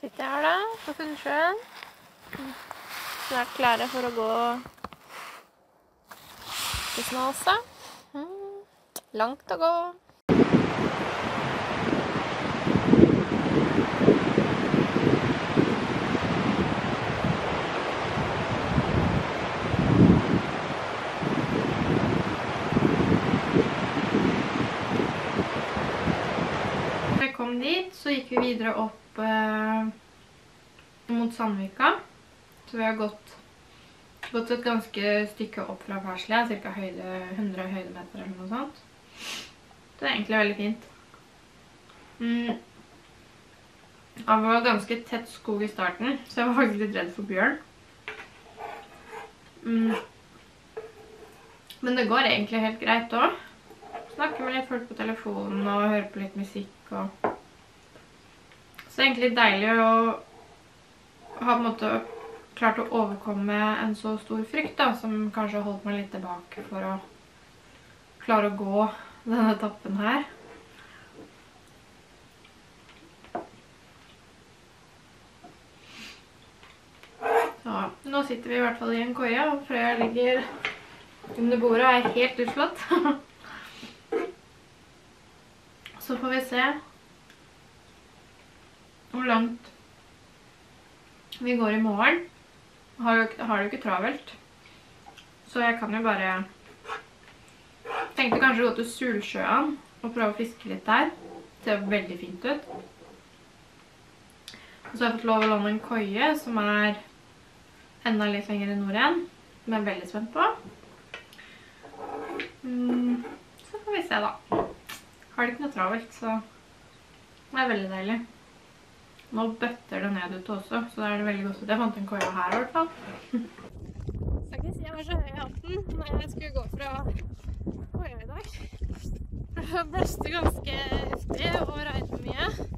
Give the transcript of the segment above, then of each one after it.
Sitter jeg her da, på Funnsjøen. Snart klare for å gå til Snåsa. Mm. Langt å gå. Da jeg kom dit, så gikk vi videre opp mot Sandvika. Så vi har gått, gått et ganske stykke opp fra Ferslia, ca. Høyde, 100 høydemeter eller noe sånt. Det er egentlig veldig fint. Mm. Det var ganske tett skog i starten, så jeg var faktisk litt redd for bjørn. Mm. Men det går egentlig helt greit også. Snakker med litt folk på telefonen og hører på litt musikk og... Så det er egentlig deilig å ha på en måte klart å overkomme en så stor frykt da, som kanskje holdt meg litt tilbake for å klare å gå denne etappen her. Nå sitter vi i hvert fall i en køye, og Frøya ligger under bordet og er helt utslått. Så får vi se hvor langt vi går i morgen. Har har det jo ikke travelt. Så jeg kan jo bare... Tenkte kanskje å gå til Sulsjøen og prøve å fiske litt der. Det ser veldig fint ut. Og så har jeg fått lov å låne en køye som er enda litt lenger i nord igjen. Som jeg er veldig spent på. Mm, så får vi se da. Har det ikke noe travelt, så det er veldig deilig. Nå bøtter det ned ute også, så da er det veldig godt jeg fant en koja her i hvert fall. Skal ikke si jeg var så høy i hatten når jeg skulle gå fra koja i dag. Det blåste ganske heftig og regnet mye.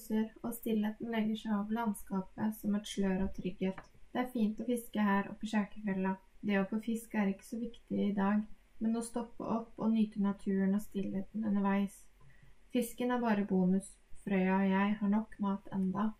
Bekken og stillheten legger seg over landskapet som et slør av trygghet. Det er fint å fiske her oppe i Skjækerfjella. Det å få fisk er ikke så viktig i dag, men å stoppe opp og nyte naturen og stillheten underveis. Fisken er bare bonus. Frøya og jeg har nok mat enda.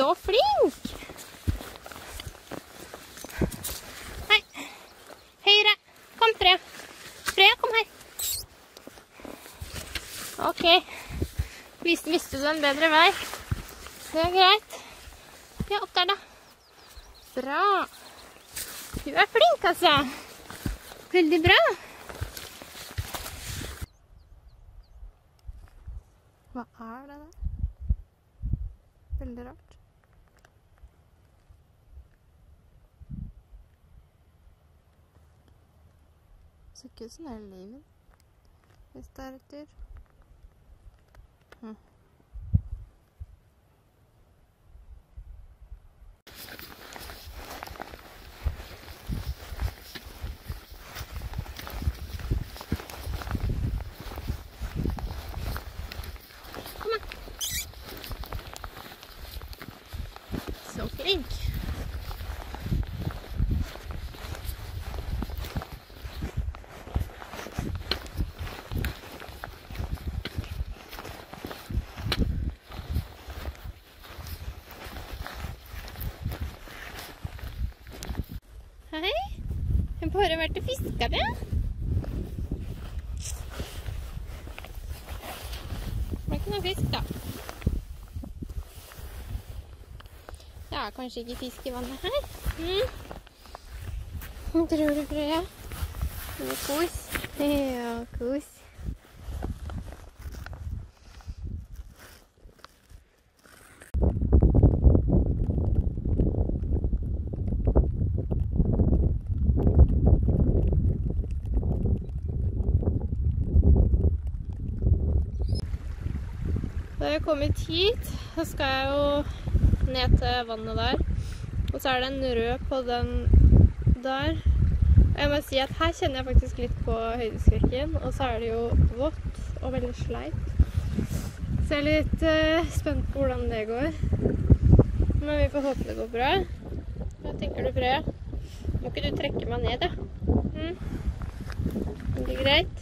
Så flink! Hei. Høyre. Kom, Freya. Freya, kom her. OK. Vis, visste du en bedre vei? Det er greit. Ja, opp der, da. Bra. Du er flink, altså. Veldig bra. Hva er det der? Veldig rart. Ser ikke ut som det er livet. Hvis det er et dyr. Hm. Kom an. Så flink. Hei. Jeg har bare vært og fiska, det. Det ble ikke noe fisk, da. Det er kanskje ikke fisk i vannet her. Mm. Tror du, Frøya? Kos. Ja, kos. Jeg kommet hit, så skal jeg jo ned til vannet der. Og så er det en rød på den der. Og jeg må si at her kjenner jeg faktisk litt på høydeskrekken. Og så er det jo vått og veldig sleipt. Så jeg er litt uh, spent på hvordan det går. Men vi får håpe det går bra. Hva tenker du, Freya? Må ikke du trekke meg ned, da? Mm? Er greit?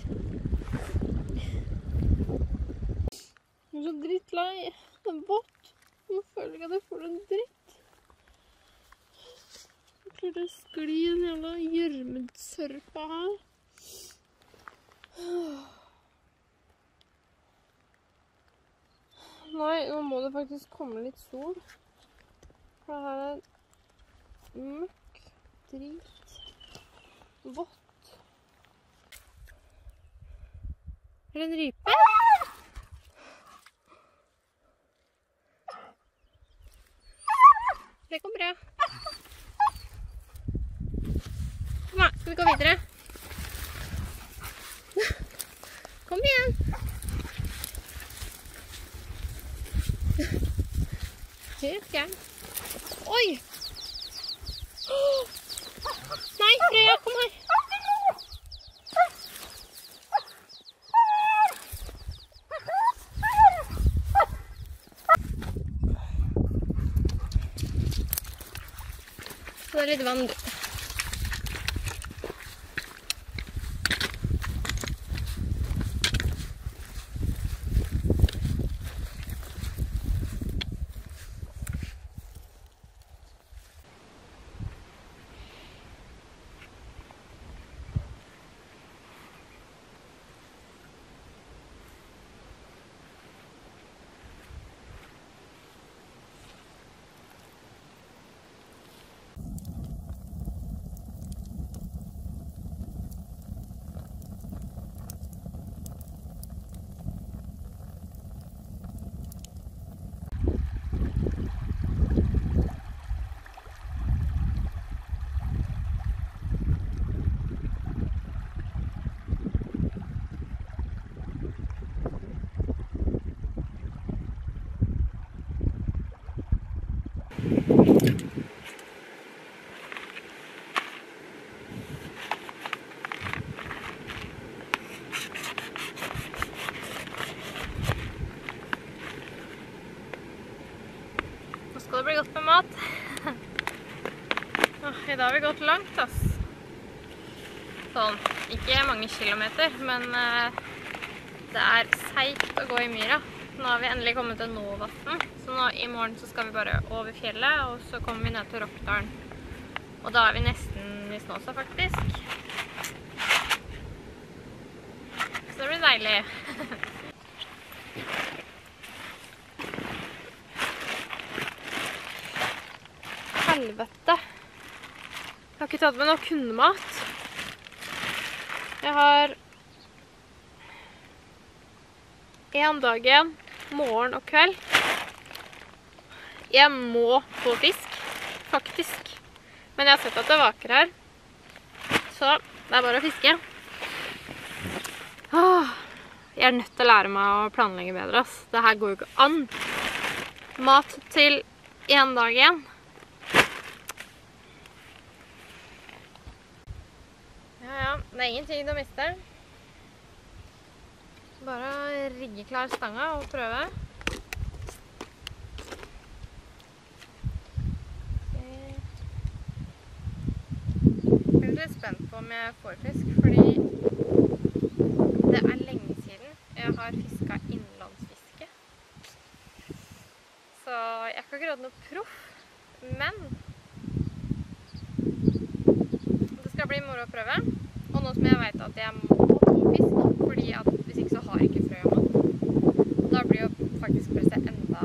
At jeg får en dritt. Jeg klarte å skli en jævla gjørmesørpa her. Nei, nå må det faktisk komme litt sol. For det her er møkk, drit, vått. Er det en rype? Det går bra. Kom an, skal vi gå videre? Kom igjen. Helt gæren. Oi! Nei, Freya, kom her. Litt vann, du. Skal det bli godt med mat. I dag har vi gått langt, ass. Sånn, ikke mange kilometer, men eh, det er seigt å gå i myra. Nå har vi endelig kommet til nåvatten. så nå i morgen så skal vi bare over fjellet, og så kommer vi ned til Rokkdalen. Og da er vi nesten i Snåsa, faktisk. Så det blir deilig. Helvete. Jeg har ikke tatt med noe kundemat. Jeg har en dag igjen, morgen og kveld. Jeg må få fisk, faktisk. Men jeg har sett at det vaker her. Så det er bare å fiske. Jeg er nødt til å lære meg å planlegge bedre, ass. Det her går jo ikke an. Mat til en dag igjen. Ja, ja. Det er ingen tid å miste. Bare å rigge klar stanga og prøve. Jeg er litt spent på om jeg får fisk, fordi det er lenge siden jeg har fiska innlandsfiske. Så jeg er ikke akkurat noe proff, men det skal bli moro å prøve. Og nå som jeg vet at jeg må få fisk, fordi at hvis ikke så har jeg ikke Frøya mat, da blir jo faktisk presset enda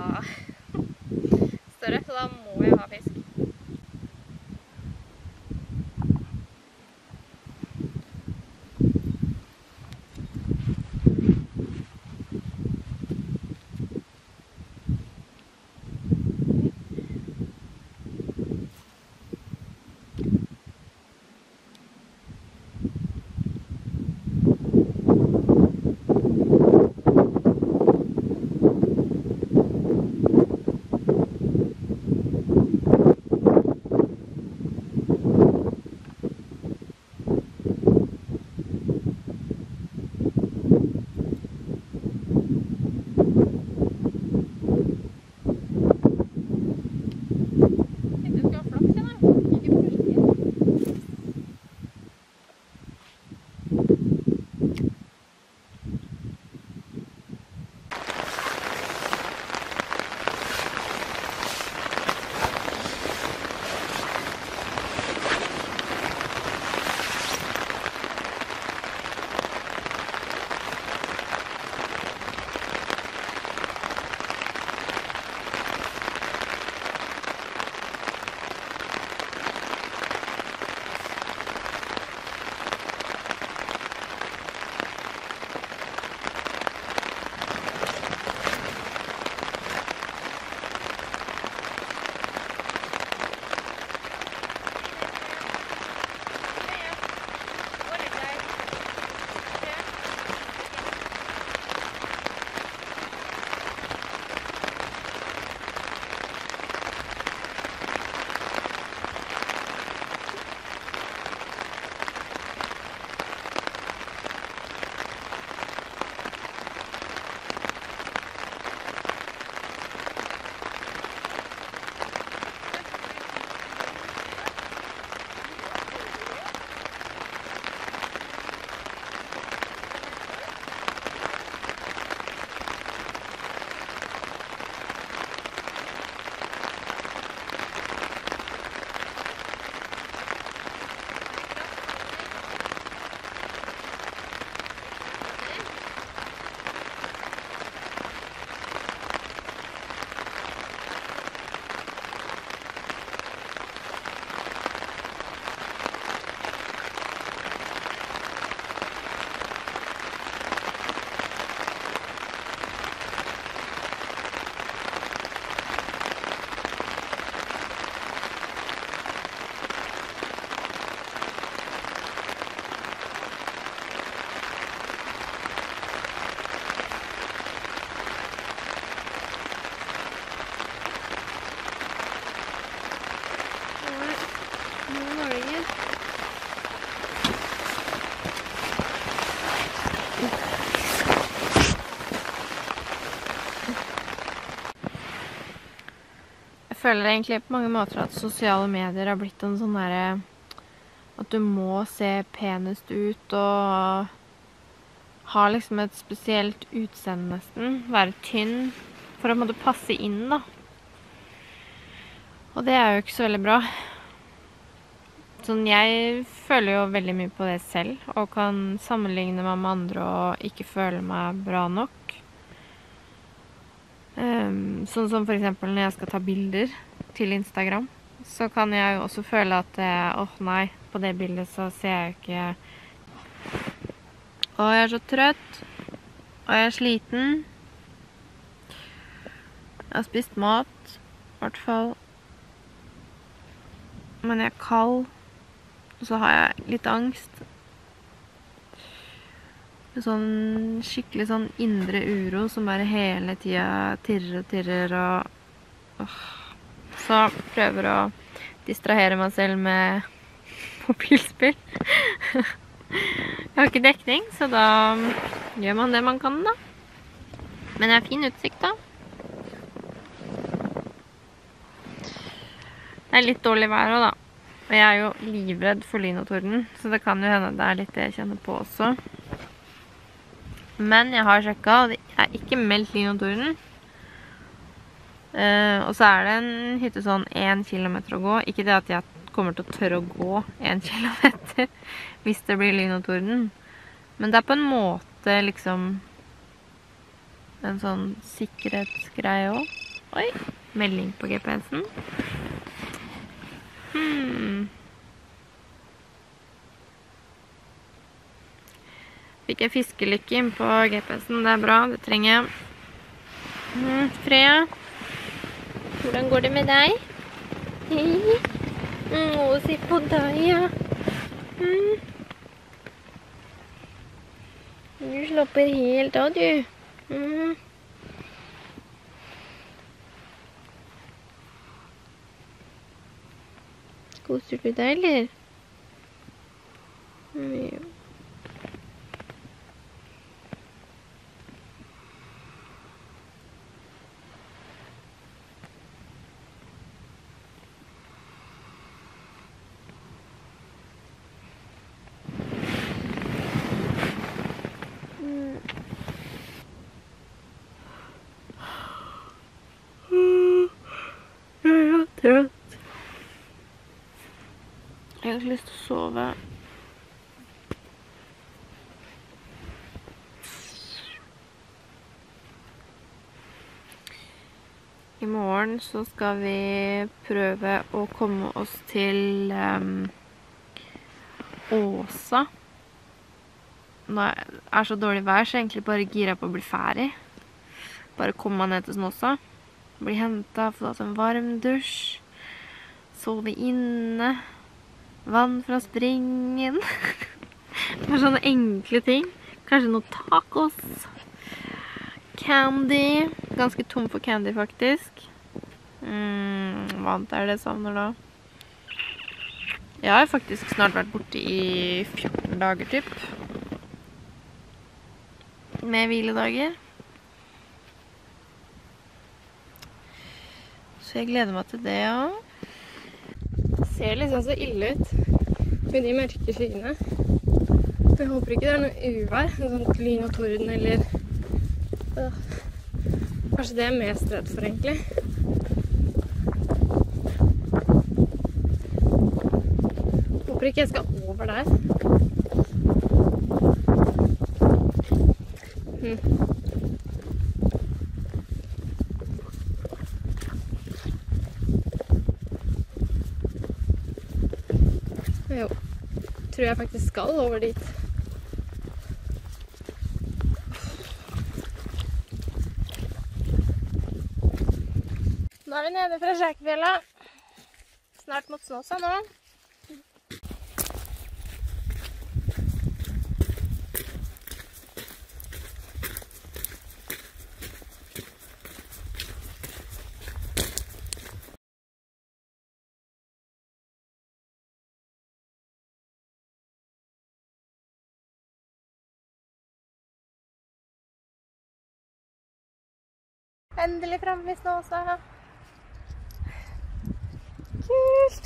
føler egentlig på mange måter at sosiale medier har blitt en sånn derre At du må se penest ut og ha liksom et spesielt utseende, nesten. Være tynn. For å måtte passe inn, da. Og det er jo ikke så veldig bra. Sånn, jeg føler jo veldig mye på det selv, og kan sammenligne meg med andre og ikke føle meg bra nok. Um, sånn som eksempel når jeg skal ta bilder til Instagram, så kan jeg jo også føle at åh oh, nei, på det bildet så ser jeg jo ikke Å, jeg er så trøtt. Og jeg er sliten. Jeg har spist mat, i hvert fall. Men jeg er kald. Og så har jeg litt angst. Sånn skikkelig sånn indre uro som bare hele tida tirrer og tirrer og åh. Så prøver å distrahere meg selv med mobilspill. jeg har ikke dekning, så da gjør man det man kan, da. Men jeg har fin utsikt, da. Det er litt dårlig vær òg, da. Og jeg er jo livredd for lyn og torden, så det kan jo hende det er litt det jeg kjenner på også. Men jeg har sjekka, og det er ikke meldt lyn og torden. Uh, og så er det en hytte sånn én kilometer å gå. Ikke det at jeg kommer til å tørre å gå én kilometer hvis det blir lyn og torden. Men det er på en måte liksom en sånn sikkerhetsgreie òg. Oi! Melding på GPS-en. Hmm. Fikk jeg fiskelykke inn på GPS-en. Det er bra, det trenger jeg. Mm, Freya, hvordan går det med deg? Hei. Mm, å, se på deg, ja. Mm. Du slapper helt av, du. Mm. Koser du deg, eller? Mm, ja. trøtt. Jeg så lyst til å sove. I morgen så skal vi prøve å komme oss til um, Åsa. Nå er så dårlig vær, så jeg egentlig bare gira på å bli ferdig. Bare komme meg ned til Snåsa. Bli henta, få tatt en varm dusj. Sove inne. Vann fra springen. Bare sånne enkle ting. Kanskje noen tacos. Candy. Ganske tom for candy, faktisk. Mm, hva annet er det jeg savner da? Jeg har faktisk snart vært borte i 14 dager, typ. Med hviledager. Så jeg gleder meg til det òg. Det ser liksom så ille ut med de mørke skyene. Jeg håper ikke det er noe uvær, sånn lyn og torden eller øh. Kanskje det er mest redd for, egentlig. Håper ikke jeg skal over der. Hmm. Jo. Tror jeg faktisk skal over dit. Nå er vi nede fra Skjækfjella. Snart mot Snåsa nå. Endelig framme i snøsa. Kult!